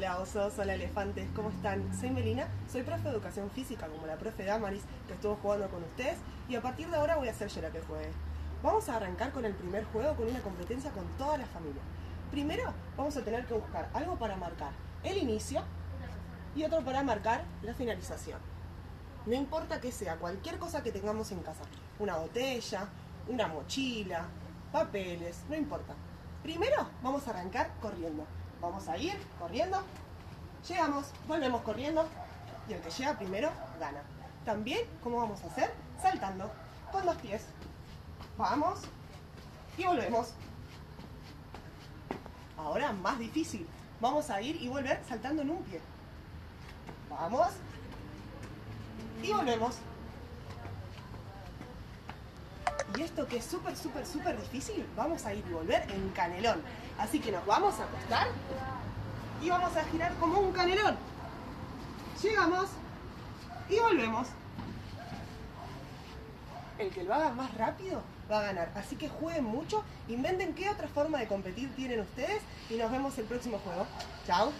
Hola osos, hola elefantes, ¿cómo están? Soy Melina, soy profe de educación física como la profe Damaris que estuvo jugando con ustedes y a partir de ahora voy a hacer yo la que juegue. Vamos a arrancar con el primer juego con una competencia con toda la familia. Primero vamos a tener que buscar algo para marcar el inicio y otro para marcar la finalización. No importa que sea, cualquier cosa que tengamos en casa. Una botella, una mochila, papeles, no importa. Primero vamos a arrancar corriendo. Vamos a ir corriendo. Llegamos, volvemos corriendo. Y el que llega primero gana. También, ¿cómo vamos a hacer? Saltando, con los pies. Vamos y volvemos. Ahora más difícil. Vamos a ir y volver saltando en un pie. Vamos y volvemos. Y esto que es súper, súper, súper difícil, vamos a ir y volver en canelón. Así que nos vamos a acostar y vamos a girar como un canelón. Llegamos y volvemos. El que lo haga más rápido va a ganar. Así que jueguen mucho, inventen qué otra forma de competir tienen ustedes y nos vemos el próximo juego. Chao.